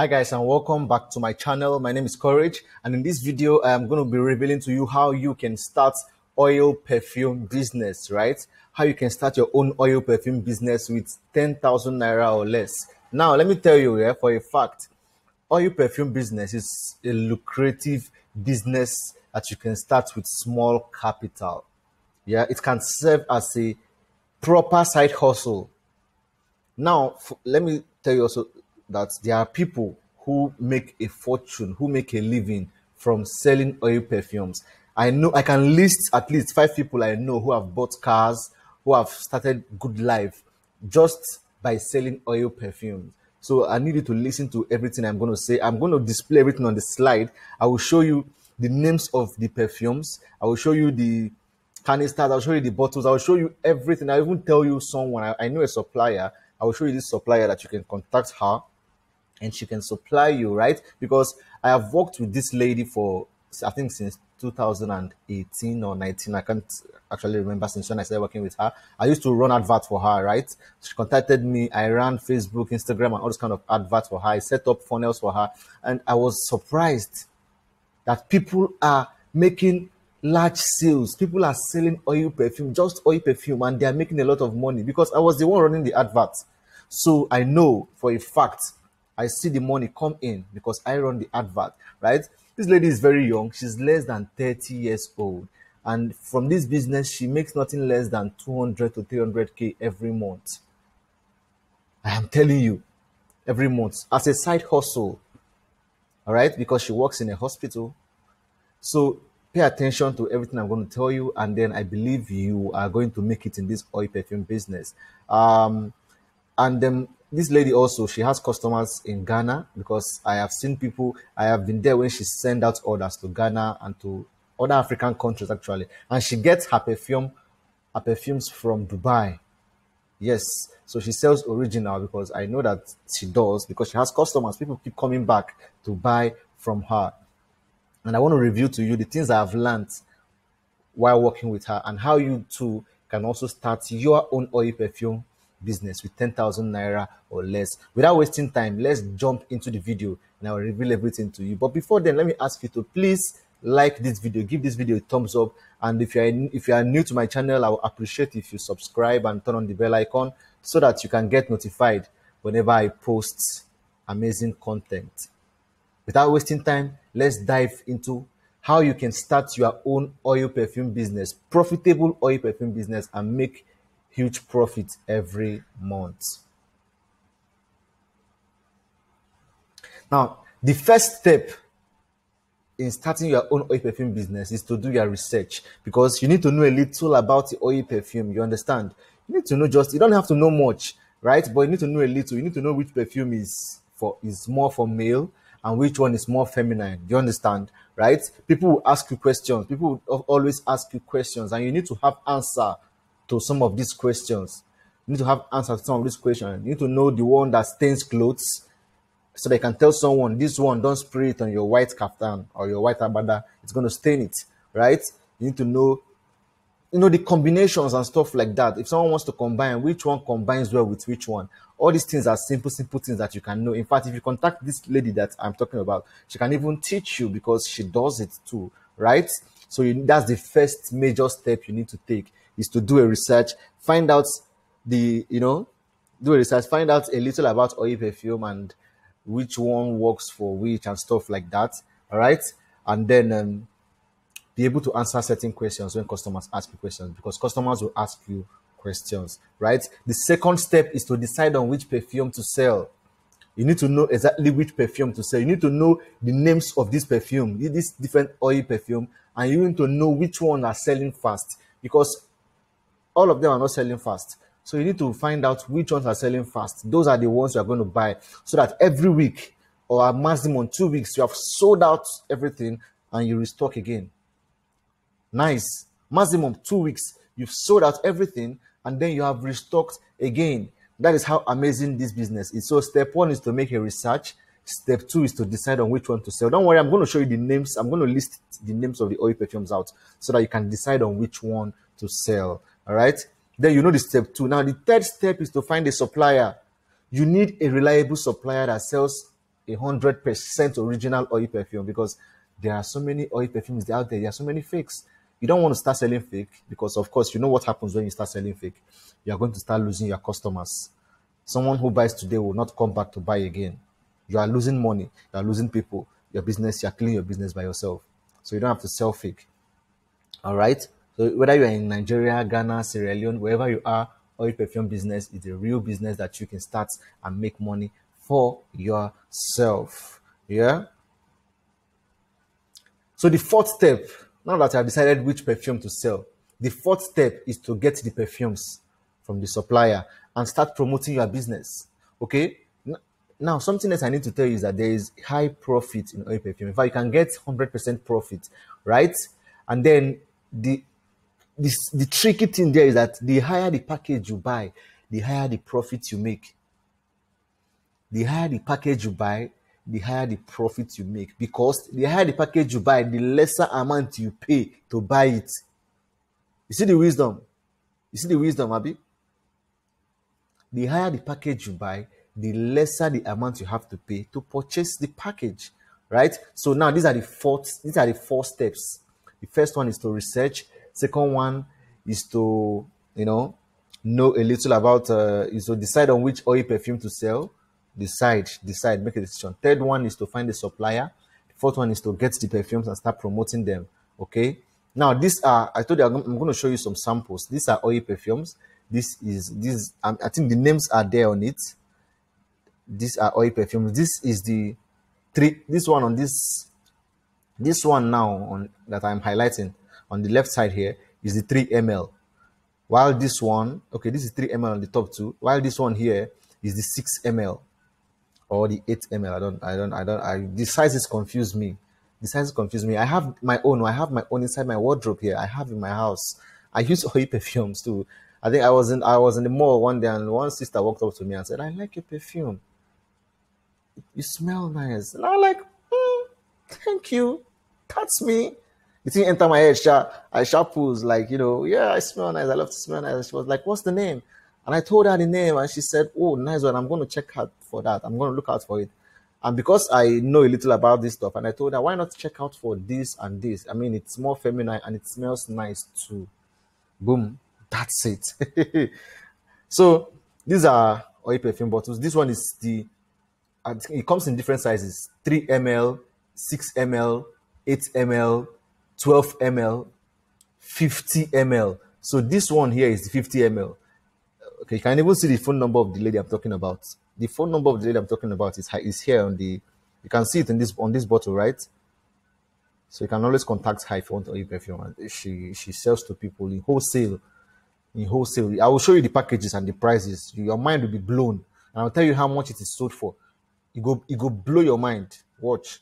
Hi guys and welcome back to my channel. My name is Courage and in this video I'm going to be revealing to you how you can start oil perfume business, right? How you can start your own oil perfume business with 10,000 naira or less. Now let me tell you yeah, for a fact, oil perfume business is a lucrative business that you can start with small capital. Yeah, it can serve as a proper side hustle. Now, let me tell you also that there are people who make a fortune, who make a living from selling oil perfumes. I know I can list at least five people I know who have bought cars, who have started good life just by selling oil perfumes. So I need you to listen to everything I'm going to say. I'm going to display everything on the slide. I will show you the names of the perfumes. I will show you the canisters. I'll show you the bottles. I'll show you everything. I'll even tell you someone. I, I know a supplier. I will show you this supplier that you can contact her and she can supply you, right? Because I have worked with this lady for I think since 2018 or 19. I can't actually remember since when I started working with her. I used to run advert for her, right? She contacted me. I ran Facebook, Instagram, and all this kind of advert for her. I set up funnels for her, and I was surprised that people are making large sales. People are selling oil perfume, just oil perfume, and they are making a lot of money because I was the one running the advert. So I know for a fact I see the money come in because I run the advert, right? This lady is very young. She's less than 30 years old. And from this business, she makes nothing less than 200 to 300K every month. I am telling you, every month as a side hustle. All right, because she works in a hospital. So pay attention to everything I'm going to tell you, and then I believe you are going to make it in this oil perfume business. Um, and then this lady also she has customers in Ghana because I have seen people I have been there when she send out orders to Ghana and to other African countries actually. And she gets her perfume her perfumes from Dubai. Yes. So she sells original because I know that she does because she has customers. People keep coming back to buy from her. And I want to review to you the things I have learned while working with her and how you too can also start your own oil perfume business with 10,000 naira or less. Without wasting time, let's jump into the video and I will reveal everything to you. But before then, let me ask you to please like this video, give this video a thumbs up. And if you are if you are new to my channel, I will appreciate if you subscribe and turn on the bell icon so that you can get notified whenever I post amazing content. Without wasting time, let's dive into how you can start your own oil perfume business, profitable oil perfume business, and make huge profit every month. Now, the first step in starting your own oil perfume business is to do your research because you need to know a little about the oil perfume. You understand? You need to know just, you don't have to know much, right? But you need to know a little. You need to know which perfume is for is more for male and which one is more feminine. Do you understand? Right? People will ask you questions. People will always ask you questions, and you need to have answer to some of these questions. You need to have answers to some of these questions. You need to know the one that stains clothes so they can tell someone this one don't spray it on your white kaftan or your white abada. It's going to stain it right? You need to know you know the combinations and stuff like that. If someone wants to combine which one combines well with which one? All these things are simple simple things that you can know. In fact if you contact this lady that i'm talking about she can even teach you because she does it too right? So you, that's the first major step you need to take is to do a research, find out the, you know, do a research, find out a little about oil perfume and which one works for which and stuff like that. All right. And then um, be able to answer certain questions when customers ask you questions because customers will ask you questions, right? The second step is to decide on which perfume to sell. You need to know exactly which perfume to sell. You need to know the names of this perfume, this different oil perfume, and you need to know which one are selling fast because all of them are not selling fast. So you need to find out which ones are selling fast. Those are the ones you are going to buy so that every week or a maximum two weeks, you have sold out everything and you restock again. Nice. Maximum two weeks, you've sold out everything and then you have restocked again. That is how amazing this business is. So step one is to make a research. Step two is to decide on which one to sell. Don't worry, I'm going to show you the names. I'm going to list the names of the oil perfumes out so that you can decide on which one to sell. All right. Then you know the step two. Now, the third step is to find a supplier. You need a reliable supplier that sells a hundred percent original oil perfume because there are so many oil perfumes out there. There are so many fakes. You don't want to start selling fake because, of course, you know what happens when you start selling fake. You are going to start losing your customers. Someone who buys today will not come back to buy again. You are losing money. You are losing people. Your business. You are killing your business by yourself. So you don't have to sell fake. All right. So whether you're in Nigeria, Ghana, Sierra Leone, wherever you are, oil perfume business is a real business that you can start and make money for yourself. Yeah. So the fourth step, now that I have decided which perfume to sell, the fourth step is to get the perfumes from the supplier and start promoting your business. Okay. Now, something else I need to tell you is that there is high profit in oil perfume. In fact, you can get 100% profit, right? And then the the tricky thing there is that the higher the package you buy, the higher the profit you make. The higher the package you buy, the higher the profit you make. Because the higher the package you buy, the lesser amount you pay to buy it. You see the wisdom? You see the wisdom, Abby? The higher the package you buy, the lesser the amount you have to pay to purchase the package. Right? So now these are the four these are the four steps. The first one is to research Second one is to, you know, know a little about, uh, is to decide on which oil perfume to sell. Decide, decide, make a decision. Third one is to find a supplier. Fourth one is to get the perfumes and start promoting them. Okay. Now, these are, I told you, I'm going to show you some samples. These are oil perfumes. This is, this, um, I think the names are there on it. These are oil perfumes. This is the three, this one on this, this one now on that I'm highlighting on the left side here is the 3 ml while this one okay this is 3 ml on the top too while this one here is the 6 ml or the 8 ml i don't i don't i don't i the sizes confuse me. The sizes confuse me. I have my own i have my own inside my wardrobe here. I have in my house. I use oil perfumes too. I think i was in i was in the mall one day and one sister walked up to me and said i like your perfume. You smell nice. And i like mm, thank you. That's me it didn't enter my head. Sha, I sharples like, you know, yeah, I smell nice. I love to smell nice. And she was like, what's the name? And I told her the name and she said, oh, nice one. I'm going to check out for that. I'm going to look out for it. And because I know a little about this stuff, and I told her, why not check out for this and this? I mean, it's more feminine and it smells nice too. Boom. That's it. so these are oil perfume bottles. This one is the, it comes in different sizes 3 ml, 6 ml, 8 ml, 12 ml, 50 ml. So this one here is the 50 ml. Okay, you can even see the phone number of the lady I'm talking about. The phone number of the lady I'm talking about is, is here on the, you can see it in this on this bottle, right? So you can always contact her if you want to perfume. She she sells to people in wholesale. In wholesale, I will show you the packages and the prices. Your mind will be blown, and I'll tell you how much it is sold for. It go it go blow your mind. Watch.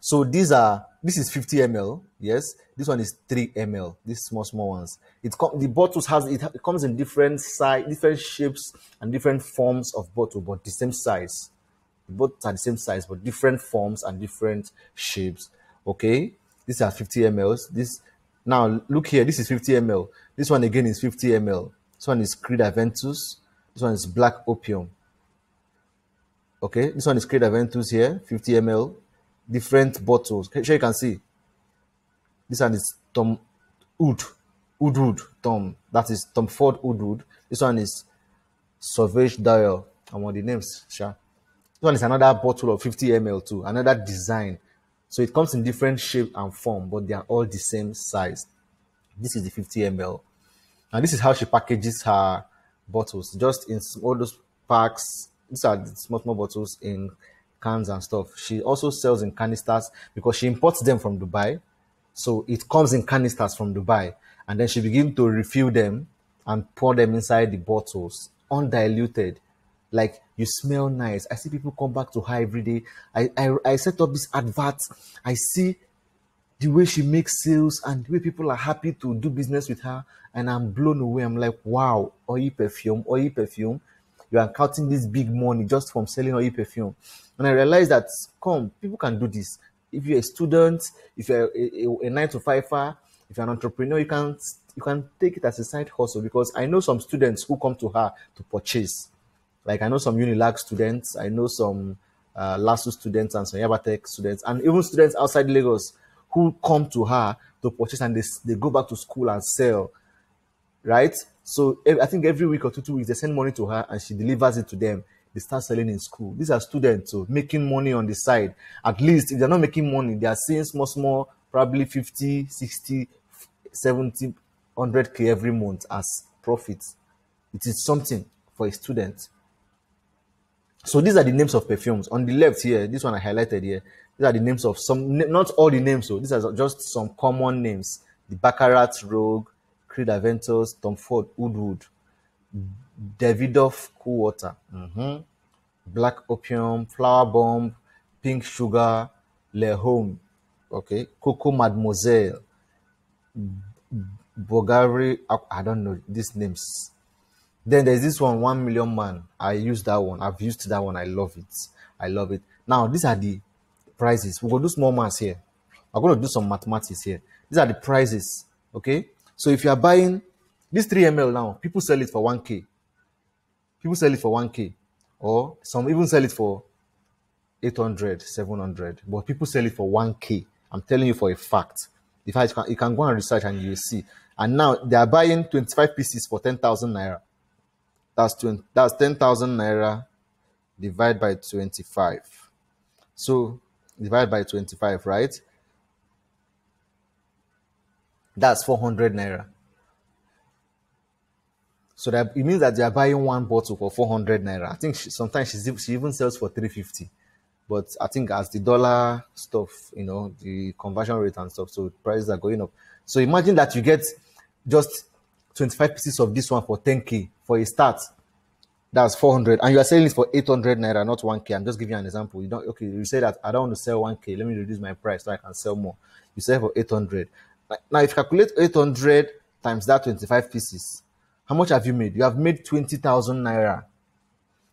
So these are this is 50 ml. Yes, this one is 3 ml. These small small ones. It com- the bottles has it, it comes in different size, different shapes and different forms of bottle, but the same size. The bottles are the same size, but different forms and different shapes. Okay, these are 50 mls. This now look here. This is 50 ml. This one again is 50 ml. This one is Creed Aventus. This one is Black Opium. Okay, this one is Creed Aventus here, 50 ml different bottles. Sure, you can see. This one is Tom Wood, Woodwood, Tom. That is Tom Ford Woodwood. This one is Savage Dior. I want the names, sure. This one is another bottle of 50 ml too, another design. So it comes in different shape and form, but they are all the same size. This is the 50 ml. And this is how she packages her bottles, just in all those packs. These are the small, small bottles in cans and stuff. She also sells in canisters because she imports them from Dubai. So it comes in canisters from Dubai. And then she begins to refill them and pour them inside the bottles, undiluted. Like you smell nice. I see people come back to her every day. I, I, I set up this advert. I see the way she makes sales and the way people are happy to do business with her. And I'm blown away. I'm like, wow, oil perfume, oil perfume. You are counting this big money just from selling oil perfume. And I realized that, come, people can do this. If you're a student, if you're a, a, a nine to fiver, if you're an entrepreneur, you can you can take it as a side hustle because I know some students who come to her to purchase. Like I know some Unilag students, I know some uh, students and some Yabatech students, and even students outside Lagos who come to her to purchase and they, they go back to school and sell, right? So I think every week or two, two weeks, they send money to her and she delivers it to them. They start selling in school. These are students so making money on the side. At least if they're not making money, they are seeing small, small, probably 50, 60, 70, 100k every month as profits. It is something for a student. So these are the names of perfumes. On the left here, this one I highlighted here. These are the names of some, not all the names, so these are just some common names. The Baccarat Rogue, Creed Aventus, Tom Ford, Woodwood, Davidoff Cool Water, mm-hmm. Black Opium, Flower Bomb, Pink Sugar, Le Home, okay, Coco Mademoiselle, Bulgari, I don't know these names. Then there's this one, One Million Man. I use that one. I've used that one. I love it. I love it. Now, these are the prices. We're going to do small maths here. I'm going to do some mathematics here. These are the prices. Okay. So if you are buying this 3 ml now, people sell it for 1k. People sell it for 1k. Or some even sell it for 800, 700. But people sell it for 1k. I'm telling you for a fact. In fact, you can, you can go and research and you see. And now they are buying 25 pieces for 10,000 naira. That's 20, that's 10,000 naira divided by 25. So divide by 25, right? That's 400 naira. So that it means that they are buying one bottle for 400 naira. I think she, sometimes she, she even sells for 350. But I think as the dollar stuff, you know, the conversion rate and stuff, so prices are going up. So imagine that you get just 25 pieces of this one for 10k for a start. That's 400, and you are selling it for 800 naira, not 1k. I'm just giving you an example. You don't okay. You say that I don't want to sell 1k. Let me reduce my price so I can sell more. You sell for 800. Now, if you calculate 800 times that 25 pieces, how much have you made? You have made 20,000 naira.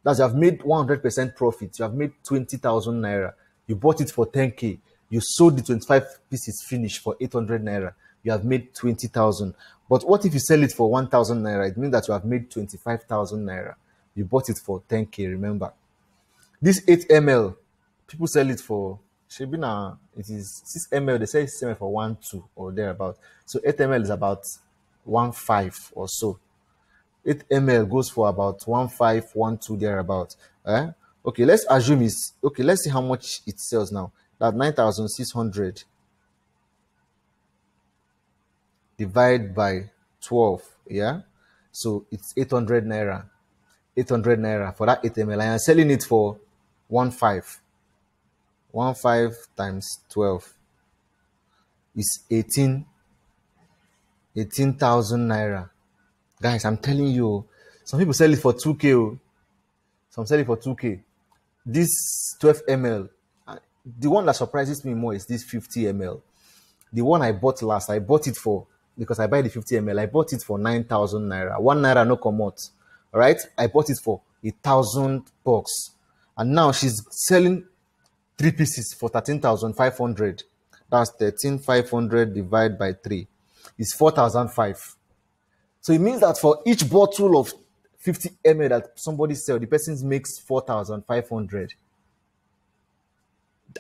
That's you have made 100% profit. You have made 20,000 naira. You bought it for 10k. You sold the 25 pieces finished for 800 naira. You have made 20,000. But what if you sell it for 1,000 naira? It means that you have made 25,000 naira. You bought it for 10k, remember. This 8 ml, people sell it for Shebina, it is 6 ml, they say 6 ml for 1 2 or thereabout. So 8 ml is about 1 5 or so. 8 ml goes for about 1 5, 1 2 thereabout. Eh? Okay, let's assume it's okay. Let's see how much it sells now. That 9,600 divide by 12. Yeah, so it's 800 naira. 800 naira for that 8 ml. I am selling it for 1 5. 1 5 times 12 is 18 18,000 naira. Guys, I'm telling you, some people sell it for 2k. Some sell it for 2k. This 12 ml, the one that surprises me more is this 50 ml. The one I bought last, I bought it for because I buy the 50 ml. I bought it for 9,000 naira. One naira no come out right? I bought it for a thousand bucks, and now she's selling three pieces for thirteen thousand five hundred. That's thirteen five hundred divided by three. is four thousand five. So it means that for each bottle of 50 ml that somebody sell, the person makes 4,500.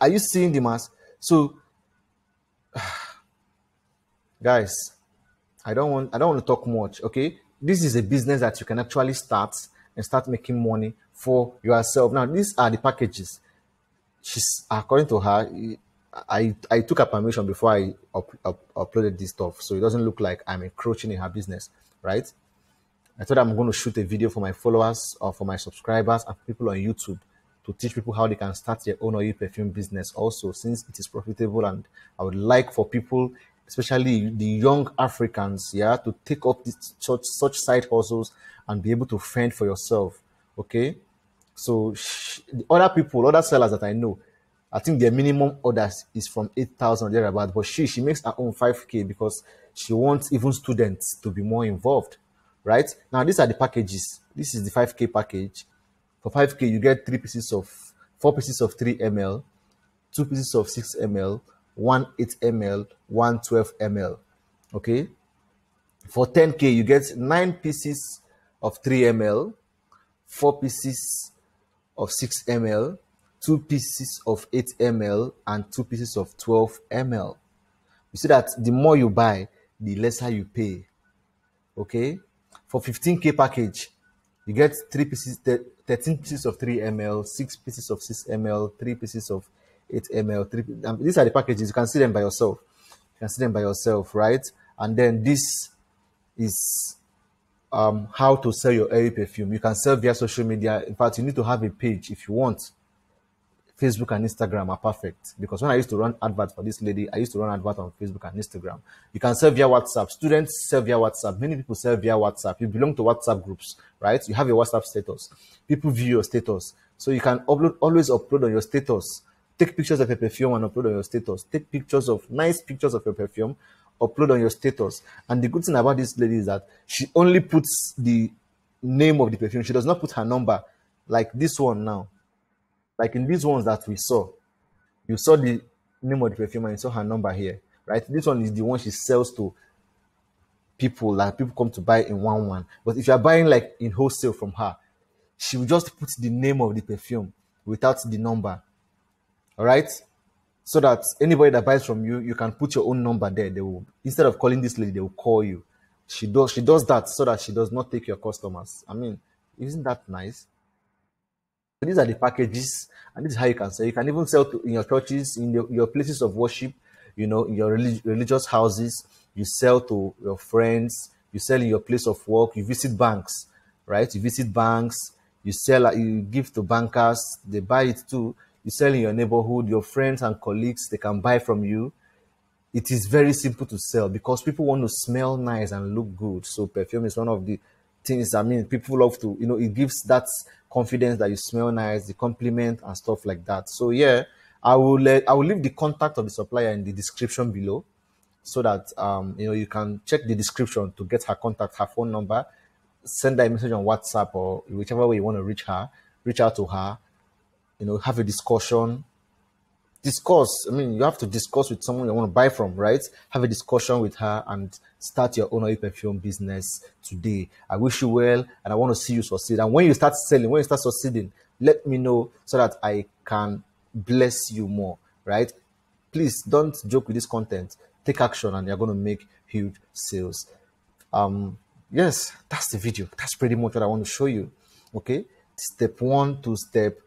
Are you seeing the mass? So, guys, I don't want I don't want to talk much. Okay, this is a business that you can actually start and start making money for yourself. Now, these are the packages. She's according to her. I I took her permission before I up, up, uploaded this stuff, so it doesn't look like I'm encroaching in her business, right? I thought I'm going to shoot a video for my followers or for my subscribers and people on YouTube to teach people how they can start their own oil perfume business. Also, since it is profitable, and I would like for people especially the young Africans, yeah, to take up this, such such side hustles and be able to fend for yourself. Okay, so sh- the other people, other sellers that I know, I think their minimum orders is from eight thousand thereabout, but she she makes her own five k because she wants even students to be more involved. Right now, these are the packages. This is the five k package. For five k, you get three pieces of four pieces of three ml, two pieces of six ml, one 8 ml, one 12 ml. Okay. For 10k, you get nine pieces of 3 ml, four pieces of 6 ml, two pieces of 8 ml and two pieces of 12 ml. You see that the more you buy, the lesser you pay. Okay, for 15k package, you get three pieces, 13 pieces of 3 ml, six pieces of 6 ml, three pieces of 8 ml. Three, um, these are the packages. You can see them by yourself. You can see them by yourself, right? And then this is um, how to sell your oil perfume. You can sell via social media. In fact, you need to have a page if you want. Facebook and Instagram are perfect because when I used to run adverts for this lady, I used to run adverts on Facebook and Instagram. You can sell via WhatsApp. Students sell via WhatsApp. Many people sell via WhatsApp. You belong to WhatsApp groups, right? You have your WhatsApp status. People view your status. So you can upload, always upload on your status. Take pictures of your perfume and upload on your status. Take pictures of nice pictures of your perfume, upload on your status. And the good thing about this lady is that she only puts the name of the perfume. She does not put her number like this one now like in these ones that we saw, you saw the name of the perfume and you saw her number here, right? This one is the one she sells to people like people come to buy in one one. But if you are buying like in wholesale from her, she will just put the name of the perfume without the number. All right. So that anybody that buys from you, you can put your own number there. They will instead of calling this lady, they will call you. She does she does that so that she does not take your customers. I mean, isn't that nice? So these are the packages, and this is how you can sell. You can even sell to, in your churches, in your, your places of worship, you know, in your relig- religious houses. You sell to your friends. You sell in your place of work. You visit banks, right? You visit banks. You sell. You give to bankers. They buy it too. You sell in your neighborhood. Your friends and colleagues they can buy from you. It is very simple to sell because people want to smell nice and look good. So perfume is one of the things. I mean, people love to, you know, it gives that confidence that you smell nice, the compliment and stuff like that. So yeah, I will let I will leave the contact of the supplier in the description below so that um you know you can check the description to get her contact, her phone number, send her a message on WhatsApp or whichever way you want to reach her, reach out to her, you know, have a discussion, discuss. I mean, you have to discuss with someone you want to buy from, right? Have a discussion with her and start your own oil perfume business today. I wish you well and I want to see you succeed. And when you start selling, when you start succeeding, let me know so that I can bless you more, right? Please don't joke with this content. Take action and you're going to make huge sales. Um, yes, that's the video. That's pretty much what I want to show you. Okay. Step one to step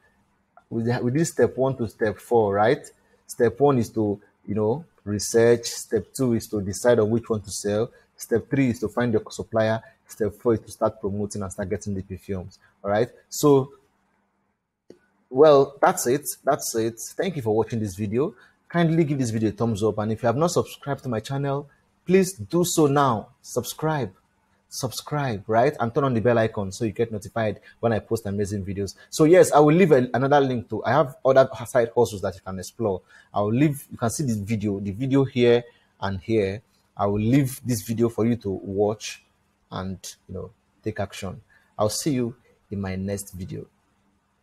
we did step one to step four, right? Step one is to, you know, research. Step two is to decide on which one to sell. Step three is to find your supplier. Step four is to start promoting and start getting the perfumes. All right. So, well, that's it. That's it. Thank you for watching this video. Kindly give this video a thumbs up. And if you have not subscribed to my channel, please do so now. Subscribe subscribe, right? And turn on the bell icon so you get notified when I post amazing videos. So yes, I will leave a, another link to, I have other side hustles that you can explore. I will leave, you can see this video, the video here and here. I will leave this video for you to watch and, you know, take action. I'll see you in my next video.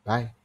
Bye.